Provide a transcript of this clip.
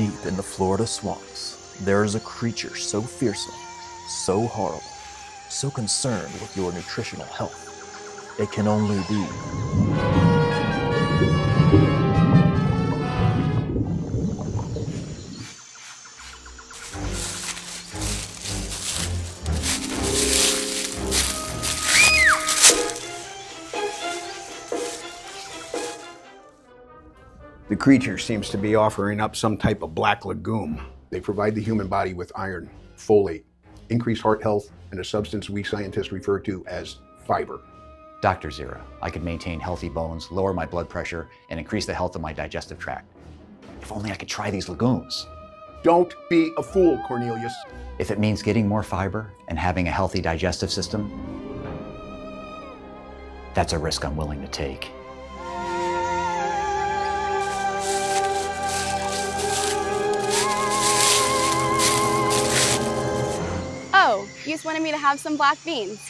Deep in the Florida swamps, there is a creature so fearsome, so horrible, so concerned with your nutritional health. It can only be The creature seems to be offering up some type of black legume. They provide the human body with iron, folate, increased heart health, and a substance we scientists refer to as fiber. Dr. Zero, I could maintain healthy bones, lower my blood pressure, and increase the health of my digestive tract. If only I could try these legumes. Don't be a fool, Cornelius. If it means getting more fiber and having a healthy digestive system, that's a risk I'm willing to take. He just wanted me to have some black beans.